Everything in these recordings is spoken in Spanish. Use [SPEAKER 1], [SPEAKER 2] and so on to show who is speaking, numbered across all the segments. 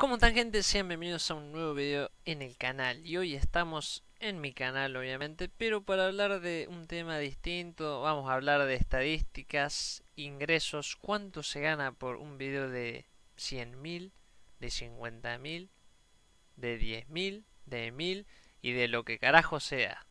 [SPEAKER 1] ¿Cómo están gente? Sean bienvenidos a un nuevo video en el canal y hoy estamos en mi canal obviamente pero para hablar de un tema distinto vamos a hablar de estadísticas, ingresos, cuánto se gana por un video de 100.000, de 50.000, de 10.000, de 1.000 y de lo que carajo sea.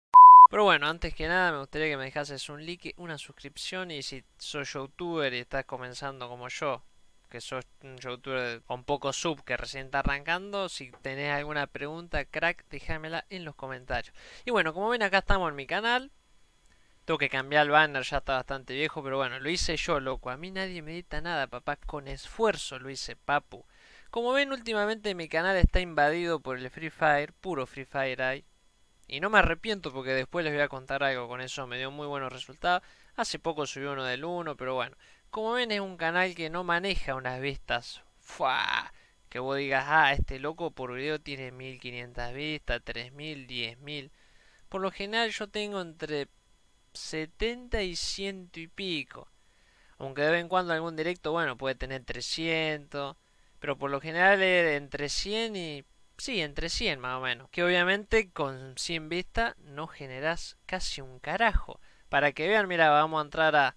[SPEAKER 1] Pero bueno, antes que nada me gustaría que me dejases un like, una suscripción y si sos youtuber y estás comenzando como yo que sos un youtuber con poco sub que recién está arrancando. Si tenés alguna pregunta, crack, déjamela en los comentarios. Y bueno, como ven acá estamos en mi canal. Tengo que cambiar el banner, ya está bastante viejo, pero bueno, lo hice yo, loco. A mí nadie me edita nada, papá. Con esfuerzo lo hice, papu. Como ven, últimamente mi canal está invadido por el Free Fire, puro Free Fire hay. Y no me arrepiento porque después les voy a contar algo con eso, me dio muy buenos resultados. Hace poco subí uno del 1, pero bueno, como ven es un canal que no maneja unas vistas. ¡Fua! Que vos digas, ah, este loco por video tiene 1500 vistas, 3000, 10000. Por lo general yo tengo entre 70 y 100 y pico. Aunque de vez en cuando algún directo, bueno, puede tener 300. Pero por lo general entre 100 y... Sí, entre 100 más o menos. Que obviamente con 100 vistas no generas casi un carajo. Para que vean, mira, vamos a entrar a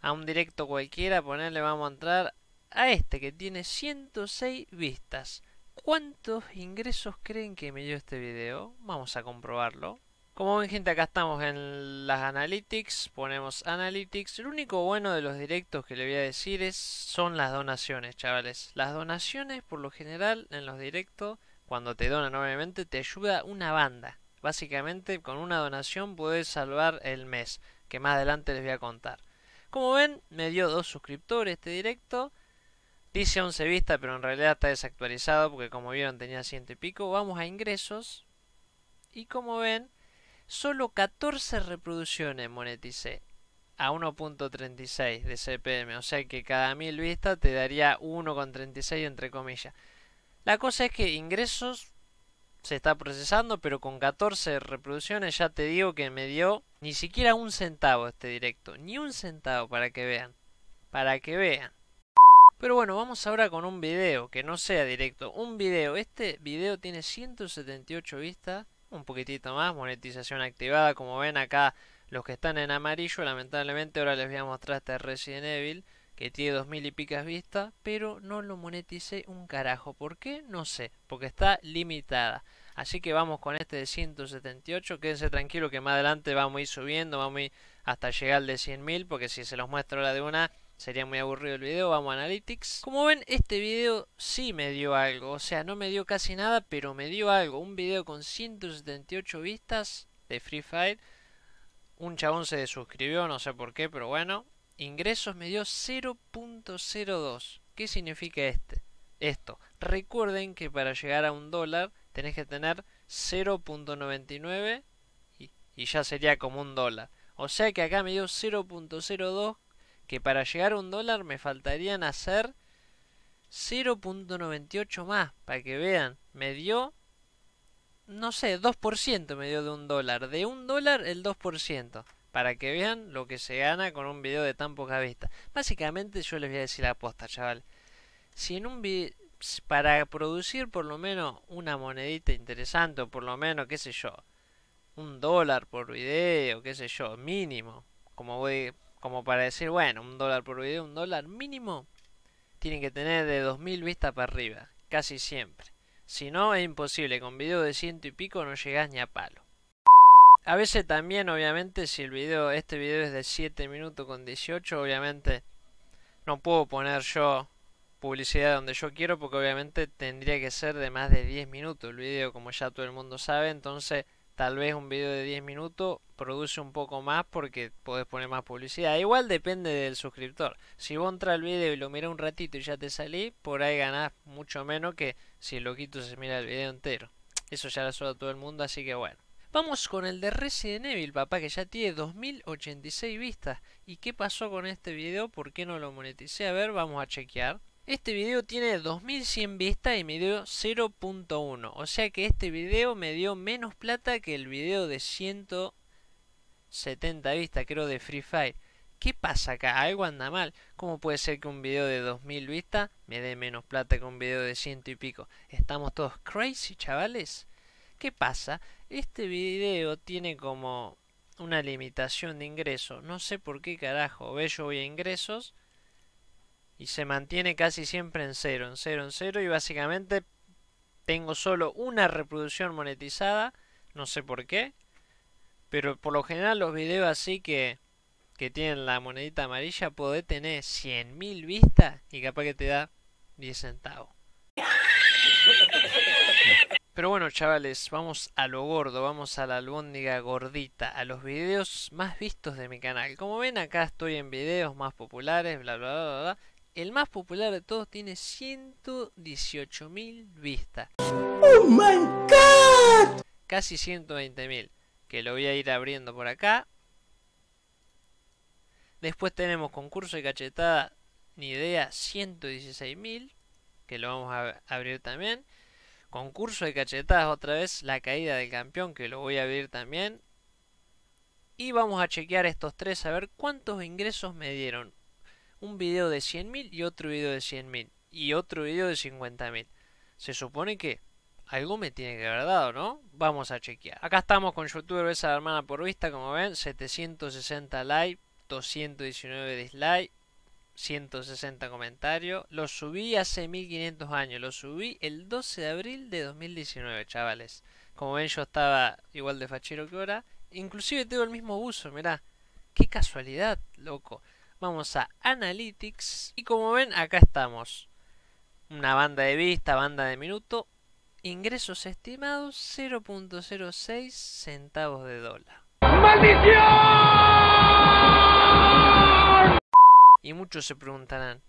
[SPEAKER 1] a un directo cualquiera, ponerle vamos a entrar a este que tiene 106 vistas. ¿Cuántos ingresos creen que me dio este video? Vamos a comprobarlo. Como ven gente, acá estamos en las Analytics, ponemos Analytics. Lo único bueno de los directos que le voy a decir es son las donaciones, chavales. Las donaciones, por lo general, en los directos, cuando te donan obviamente, te ayuda una banda. Básicamente, con una donación puedes salvar el mes, que más adelante les voy a contar. Como ven, me dio dos suscriptores este directo. Dice 11 vistas, pero en realidad está desactualizado porque como vieron tenía ciento y pico. Vamos a ingresos. Y como ven, solo 14 reproducciones moneticé a 1.36 de CPM. O sea que cada mil vistas te daría 1.36 entre comillas. La cosa es que ingresos se está procesando, pero con 14 reproducciones ya te digo que me dio ni siquiera un centavo este directo, ni un centavo para que vean, para que vean. Pero bueno, vamos ahora con un video, que no sea directo, un video. Este video tiene 178 vistas, un poquitito más, monetización activada, como ven acá los que están en amarillo, lamentablemente ahora les voy a mostrar este Resident Evil que tiene 2000 y picas vistas, pero no lo moneticé un carajo. ¿Por qué? No sé, porque está limitada. Así que vamos con este de 178. Quédense tranquilo que más adelante vamos a ir subiendo, vamos a ir hasta llegar al de 100.000, porque si se los muestro la de una sería muy aburrido el video. Vamos a Analytics. Como ven, este video sí me dio algo. O sea, no me dio casi nada, pero me dio algo. Un video con 178 vistas de Free Fire. Un chabón se suscribió, no sé por qué, pero bueno ingresos me dio 0.02. ¿Qué significa este? Esto. Recuerden que para llegar a un dólar tenés que tener 0.99 y, y ya sería como un dólar. O sea que acá me dio 0.02 que para llegar a un dólar me faltarían hacer 0.98 más. Para que vean, me dio, no sé, 2% me dio de un dólar. De un dólar el 2% para que vean lo que se gana con un video de tan poca vista. Básicamente yo les voy a decir la aposta, chaval. Si en un video para producir por lo menos una monedita interesante o por lo menos, qué sé yo, un dólar por video, qué sé yo, mínimo, como voy como para decir, bueno, un dólar por video, un dólar mínimo, tienen que tener de 2000 vistas para arriba, casi siempre. Si no, es imposible, con video de ciento y pico no llegas ni a palo. A veces también, obviamente, si el video, este video es de 7 minutos con 18, obviamente no puedo poner yo publicidad donde yo quiero porque obviamente tendría que ser de más de 10 minutos el video como ya todo el mundo sabe. Entonces tal vez un video de 10 minutos produce un poco más porque podés poner más publicidad. Igual depende del suscriptor. Si vos entras al video y lo miras un ratito y ya te salí por ahí ganás mucho menos que si el loquito se mira el video entero. Eso ya lo sabe todo el mundo así que bueno Vamos con el de Resident Evil, papá, que ya tiene 2086 vistas. ¿Y qué pasó con este video? ¿Por qué no lo moneticé? A ver, vamos a chequear. Este video tiene 2100 vistas y me dio 0.1. O sea que este video me dio menos plata que el video de 170 vistas, creo, de Free Fire. ¿Qué pasa acá? Algo anda mal. ¿Cómo puede ser que un video de 2000 vistas me dé menos plata que un video de ciento y pico? ¿Estamos todos crazy, chavales? ¿Qué pasa? Este video tiene como una limitación de ingreso. No sé por qué carajo. Ve, yo voy a ingresos y se mantiene casi siempre en cero, en cero, en cero y básicamente tengo solo una reproducción monetizada. No sé por qué. Pero por lo general los videos así que que tienen la monedita amarilla puede tener 100.000 vistas y capaz que te da 10 centavos. Pero bueno, chavales, vamos a lo gordo, vamos a la albóndiga gordita, a los videos más vistos de mi canal. Como ven, acá estoy en videos más populares, bla bla bla bla. El más popular de todos tiene 118.000 vistas. ¡Oh my god! Casi 120.000. Que lo voy a ir abriendo por acá. Después tenemos concurso de cachetada, ni idea, 116.000, que lo vamos a abrir también. Concurso de cachetadas otra vez, la caída del campeón, que lo voy a abrir también. Y vamos a chequear estos tres a ver cuántos ingresos me dieron. Un video de 100.000 y otro video de 100.000. Y otro video de 50.000. Se supone que algo me tiene que haber dado, ¿no? Vamos a chequear. Acá estamos con youtuber esa hermana por vista, como ven, 760 likes, 219 dislikes, 160 comentarios. Lo subí hace 1500 años. Lo subí el 12 de abril de 2019, chavales. Como ven, yo estaba igual de fachero que ahora. Inclusive tengo el mismo uso, mirá. Qué casualidad, loco. Vamos a Analytics. Y como ven, acá estamos. Una banda de vista, banda de minuto. Ingresos estimados 0.06 centavos de dólar. ¡Maldición! Y muchos se preguntarán,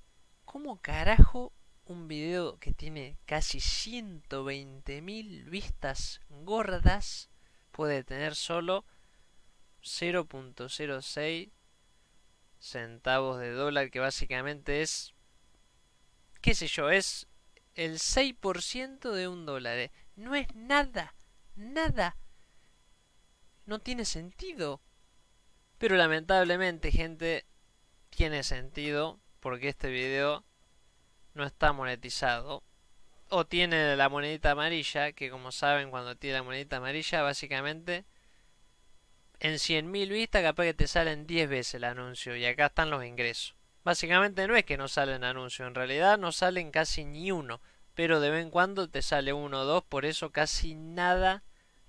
[SPEAKER 1] ¿cómo carajo un video que tiene casi 120.000 vistas gordas puede tener solo 0.06 centavos de dólar que básicamente es qué sé yo es el 6% de un dólar ¿eh? no es nada nada no tiene sentido pero lamentablemente gente tiene sentido porque este video no está monetizado. O tiene la monedita amarilla, que como saben cuando tiene la monedita amarilla, básicamente en 100.000 vistas capaz que te salen 10 veces el anuncio y acá están los ingresos. Básicamente no es que no salen anuncios, en realidad no salen casi ni uno, pero de vez en cuando te sale uno o dos, por eso casi nada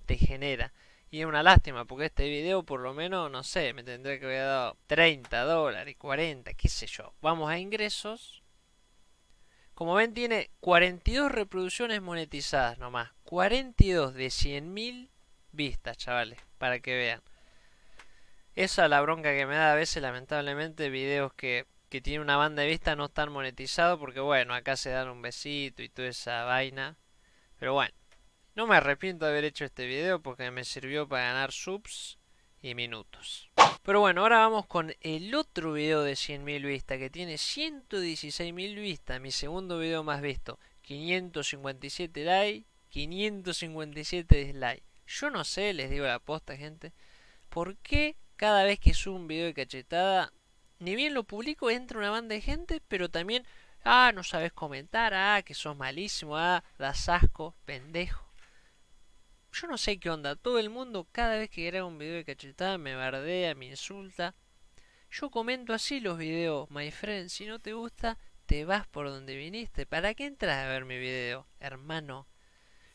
[SPEAKER 1] te genera. Y es una lástima, porque este video por lo menos, no sé, me tendría que haber dado 30 dólares, 40, qué sé yo. Vamos a ingresos. Como ven tiene 42 reproducciones monetizadas nomás. 42 de 100.000 vistas, chavales, para que vean. Esa es la bronca que me da a veces, lamentablemente, videos que, que tienen una banda de vistas no están monetizados porque bueno, acá se dan un besito y toda esa vaina. Pero bueno. No me arrepiento de haber hecho este video porque me sirvió para ganar subs y minutos. Pero bueno, ahora vamos con el otro video de 100.000 vistas que tiene 116.000 vistas, mi segundo video más visto. 557 likes, 557 dislikes. Yo no sé, les digo la posta gente, por qué cada vez que subo un video de cachetada, ni bien lo publico, entra una banda de gente, pero también, ah, no sabes comentar, ah, que sos malísimo, ah, das asco, pendejo. Yo no sé qué onda. Todo el mundo, cada vez que grabo un video de cachetada, me bardea, me insulta. Yo comento así los videos, my friend. Si no te gusta, te vas por donde viniste. ¿Para qué entras a ver mi video, hermano?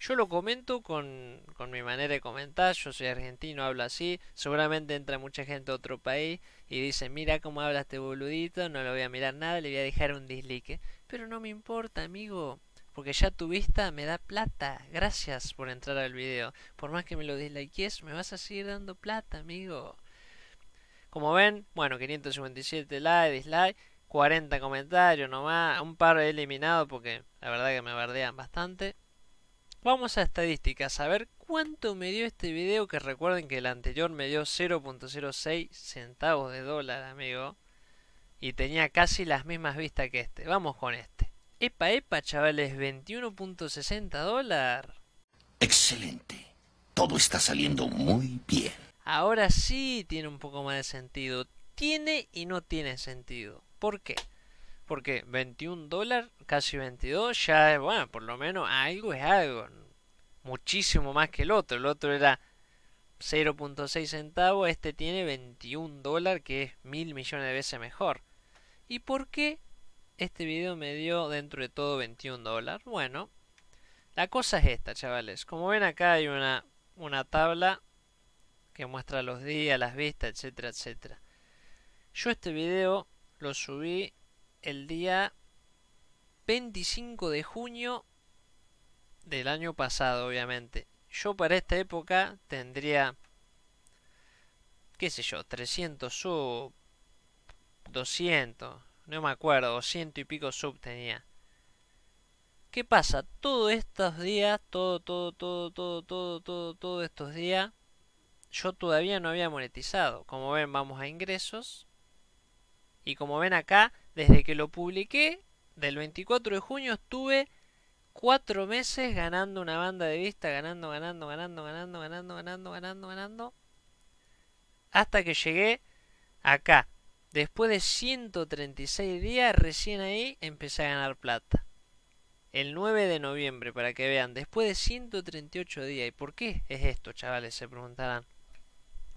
[SPEAKER 1] Yo lo comento con, con mi manera de comentar. Yo soy argentino, hablo así. Seguramente entra mucha gente a otro país y dice: Mira cómo habla este boludito. No lo voy a mirar nada, le voy a dejar un dislike. Pero no me importa, amigo. Porque ya tu vista me da plata. Gracias por entrar al video. Por más que me lo dislikes, me vas a seguir dando plata, amigo. Como ven, bueno, 557 likes, dislike, 40 comentarios nomás. Un par he eliminado porque la verdad que me bardean bastante. Vamos a estadísticas, a ver cuánto me dio este video, que recuerden que el anterior me dio 0.06 centavos de dólar, amigo. Y tenía casi las mismas vistas que este. Vamos con este. Epa, epa, chavales, 21.60 dólares.
[SPEAKER 2] Excelente. Todo está saliendo muy bien.
[SPEAKER 1] Ahora sí tiene un poco más de sentido. tiene y no tiene sentido. ¿Por qué? Porque 21 dólares, casi 22, ya es, bueno, por lo menos algo es algo. Muchísimo más que el otro. El otro era 0.6 centavos, este tiene 21 dólares, que es mil millones de veces mejor. ¿Y por qué este video me dio dentro de todo 21 dólares? Bueno, la cosa es esta, chavales. Como ven acá hay una, una tabla que muestra los días, las vistas, etcétera, etcétera. Yo este video lo subí el día 25 de junio del año pasado, obviamente. Yo para esta época tendría, qué sé yo, 300 sub, 200, no me acuerdo, 200 y pico sub tenía. ¿Qué pasa? Todos estos días, todo, todo, todo, todo, todo, todo, todos estos días, yo todavía no había monetizado. Como ven, vamos a ingresos. Y como ven acá, desde que lo publiqué, del 24 de junio estuve cuatro meses ganando una banda de vista, ganando, ganando, ganando, ganando, ganando, ganando, ganando, ganando. Hasta que llegué acá. Después de 136 días, recién ahí empecé a ganar plata. El 9 de noviembre, para que vean. Después de 138 días. ¿Y por qué es esto, chavales? Se preguntarán.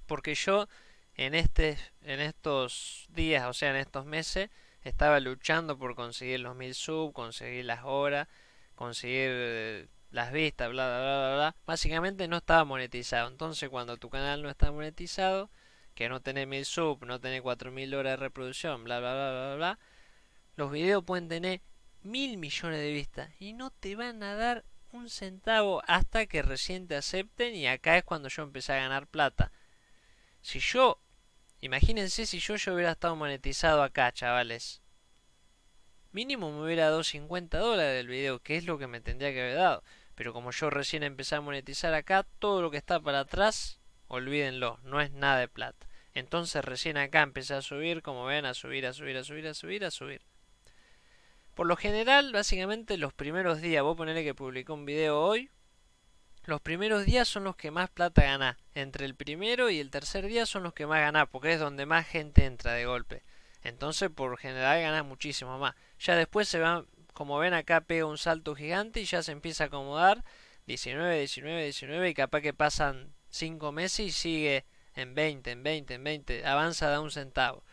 [SPEAKER 1] Porque yo en, este, en estos días, o sea, en estos meses, estaba luchando por conseguir los 1000 sub, conseguir las horas, conseguir eh, las vistas, bla, bla, bla, bla, Básicamente no estaba monetizado. Entonces, cuando tu canal no está monetizado, que no tenés 1000 sub, no tenés 4000 horas de reproducción, bla, bla, bla, bla, bla, los videos pueden tener mil millones de vistas y no te van a dar un centavo hasta que recién te acepten y acá es cuando yo empecé a ganar plata. Si yo Imagínense si yo, yo hubiera estado monetizado acá, chavales. Mínimo me hubiera dado 50 dólares del video, que es lo que me tendría que haber dado. Pero como yo recién empecé a monetizar acá, todo lo que está para atrás, olvídenlo, no es nada de plata. Entonces recién acá empecé a subir, como ven, a subir, a subir, a subir, a subir, a subir. Por lo general, básicamente los primeros días, vos ponele que publicó un video hoy, los primeros días son los que más plata gana. Entre el primero y el tercer día son los que más gana, porque es donde más gente entra de golpe. Entonces, por general, ganas muchísimo más. Ya después se va, como ven acá, pega un salto gigante y ya se empieza a acomodar. 19, 19, 19 y capaz que pasan 5 meses y sigue en 20, en 20, en 20. Avanza da un centavo.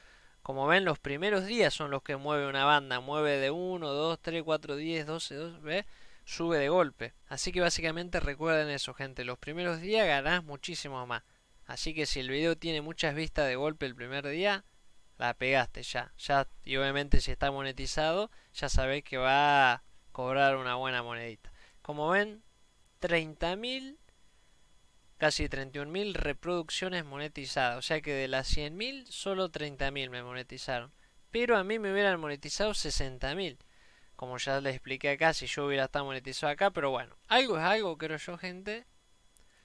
[SPEAKER 1] Como ven, los primeros días son los que mueve una banda. Mueve de 1, 2, 3, 4, 10, 12, 2, ¿ves? sube de golpe. Así que básicamente recuerden eso, gente. Los primeros días ganás muchísimo más. Así que si el video tiene muchas vistas de golpe el primer día, la pegaste ya. ya y obviamente si está monetizado, ya sabéis que va a cobrar una buena monedita. Como ven, 30.000, casi 31.000 reproducciones monetizadas. O sea que de las 100.000, solo 30.000 me monetizaron. Pero a mí me hubieran monetizado 60.000 como ya les expliqué acá, si yo hubiera estado monetizado acá, pero bueno, algo es algo, creo yo, gente.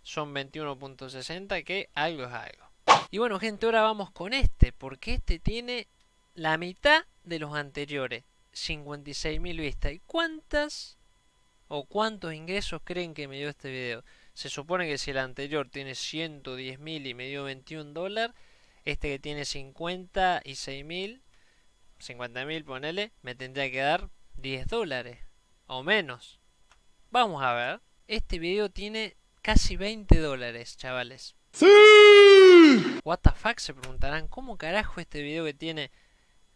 [SPEAKER 1] Son 21.60, que algo es algo. Y bueno, gente, ahora vamos con este, porque este tiene la mitad de los anteriores, 56.000 vistas. ¿Y cuántas o cuántos ingresos creen que me dio este video? Se supone que si el anterior tiene 110.000 y me dio 21 dólares, este que tiene 56.000, 50.000 ponele, me tendría que dar 10 dólares o menos. Vamos a ver. Este video tiene casi 20 dólares, chavales. ¡Sí! What the fuck se preguntarán, ¿cómo carajo este video que tiene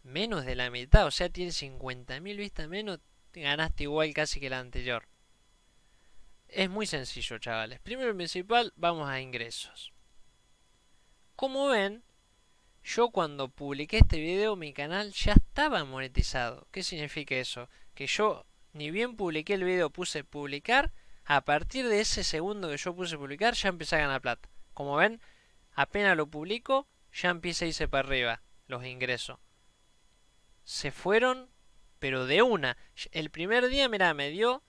[SPEAKER 1] menos de la mitad? O sea, tiene 50.000 vistas menos, ganaste igual casi que el anterior. Es muy sencillo, chavales. Primero y principal, vamos a ingresos. Como ven, yo cuando publiqué este video mi canal ya estaba monetizado. ¿Qué significa eso? Que yo ni bien publiqué el video puse publicar, a partir de ese segundo que yo puse publicar ya empecé a ganar plata. Como ven, apenas lo publico, ya empieza a irse para arriba los ingresos. Se fueron, pero de una. El primer día, mira, me dio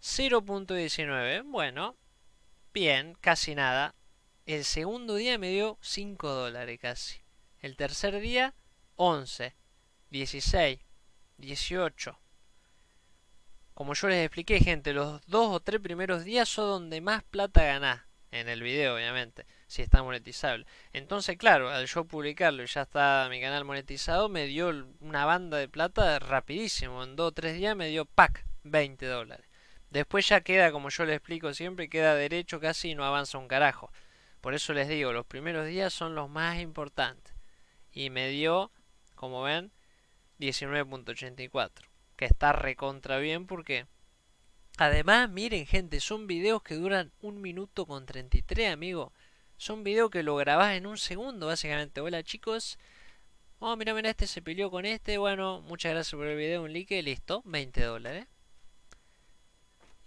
[SPEAKER 1] 0.19. Bueno, bien, casi nada. El segundo día me dio 5 dólares casi. El tercer día, 11, 16, 18. Como yo les expliqué, gente, los dos o tres primeros días son donde más plata ganás. en el video, obviamente, si está monetizable. Entonces, claro, al yo publicarlo y ya está mi canal monetizado, me dio una banda de plata rapidísimo. En dos o tres días me dio pack 20 dólares. Después ya queda, como yo le explico siempre, queda derecho casi y no avanza un carajo. Por eso les digo, los primeros días son los más importantes. Y me dio, como ven, 19.84. Que está recontra bien porque... Además, miren gente, son videos que duran un minuto con 33, amigo. Son videos que lo grabás en un segundo, básicamente. Hola chicos. Oh, mira, mira, este se peleó con este. Bueno, muchas gracias por el video, un like, listo, 20 dólares.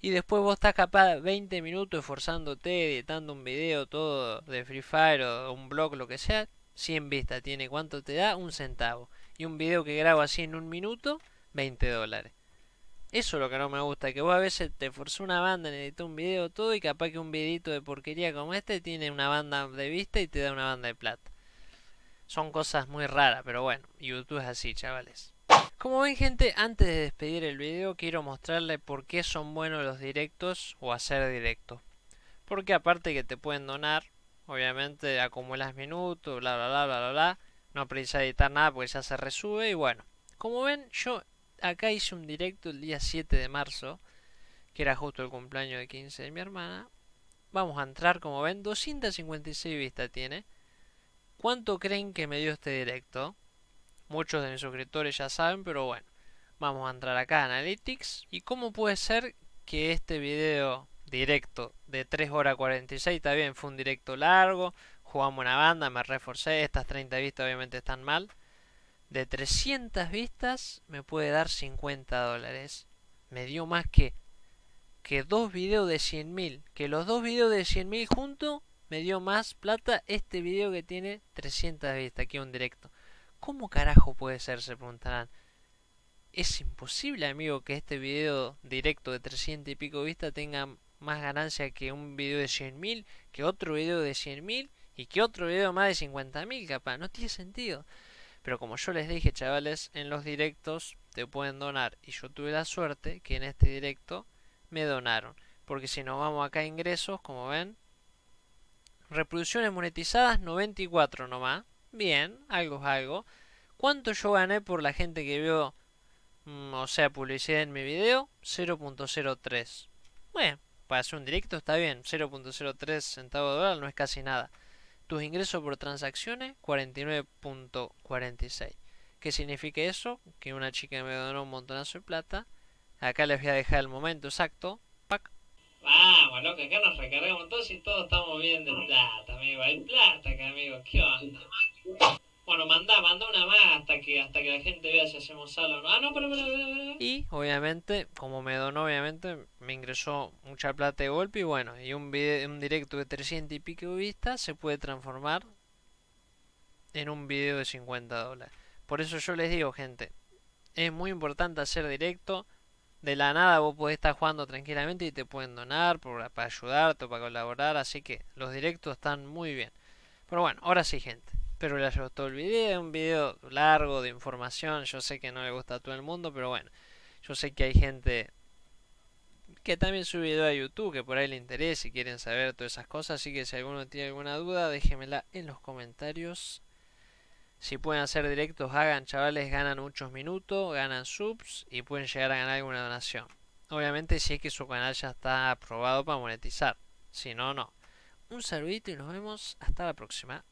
[SPEAKER 1] Y después vos estás capaz 20 minutos esforzándote, editando un video todo de Free Fire o un blog, lo que sea. 100 vistas tiene, ¿cuánto te da? Un centavo. Y un video que grabo así en un minuto, 20 dólares. Eso es lo que no me gusta, que vos a veces te forzó una banda en editar un video todo y capaz que un videito de porquería como este tiene una banda de vista y te da una banda de plata. Son cosas muy raras, pero bueno, YouTube es así, chavales. Como ven gente, antes de despedir el video quiero mostrarle por qué son buenos los directos o hacer directo. Porque aparte que te pueden donar, obviamente acumulas minutos, bla bla bla bla bla bla. No precisas editar nada porque ya se resube y bueno. Como ven, yo acá hice un directo el día 7 de marzo, que era justo el cumpleaños de 15 de mi hermana. Vamos a entrar, como ven, 256 vistas tiene. ¿Cuánto creen que me dio este directo? Muchos de mis suscriptores ya saben, pero bueno. Vamos a entrar acá a Analytics. ¿Y cómo puede ser que este video directo de 3 horas 46, está bien, fue un directo largo, jugamos una banda, me reforcé, estas 30 vistas obviamente están mal. De 300 vistas me puede dar 50 dólares. Me dio más que que dos videos de 100.000. Que los dos videos de 100.000 juntos me dio más plata este video que tiene 300 vistas, aquí un directo. ¿Cómo carajo puede ser? Se preguntarán. Es imposible, amigo, que este video directo de 300 y pico vistas tenga más ganancia que un video de 100.000, que otro video de 100.000 y que otro video más de 50.000, capaz. No tiene sentido. Pero como yo les dije, chavales, en los directos te pueden donar. Y yo tuve la suerte que en este directo me donaron. Porque si nos vamos acá a ingresos, como ven, reproducciones monetizadas 94 nomás. Bien, algo es algo. ¿Cuánto yo gané por la gente que vio, mm, o sea, publicidad en mi video? 0.03. Bueno, para hacer un directo está bien. 0.03 centavos de dólar no es casi nada. Tus ingresos por transacciones, 49.46. ¿Qué significa eso? Que una chica me donó un montonazo de plata. Acá les voy a dejar el momento exacto. Pac. Vamos, loco, acá nos recargamos todos y todos estamos bien de plata, amigo. Hay plata acá, amigo. ¿Qué onda? Bueno, manda, manda una más hasta que hasta que la gente vea si hacemos sala o no. Ah, no, pero, Y, obviamente, como me donó, obviamente, me ingresó mucha plata de golpe y bueno, y un, video, un directo de 300 y pico vistas se puede transformar en un video de 50 dólares. Por eso yo les digo, gente, es muy importante hacer directo. De la nada vos podés estar jugando tranquilamente y te pueden donar para ayudarte o para colaborar. Así que los directos están muy bien. Pero bueno, ahora sí, gente. Espero les haya gustado el video, un video largo de información, yo sé que no le gusta a todo el mundo, pero bueno, yo sé que hay gente que también sube video a YouTube, que por ahí le interesa y quieren saber todas esas cosas, así que si alguno tiene alguna duda, déjenmela en los comentarios. Si pueden hacer directos, hagan, chavales, ganan muchos minutos, ganan subs y pueden llegar a ganar alguna donación. Obviamente si es que su canal ya está aprobado para monetizar, si no, no. Un saludito y nos vemos hasta la próxima.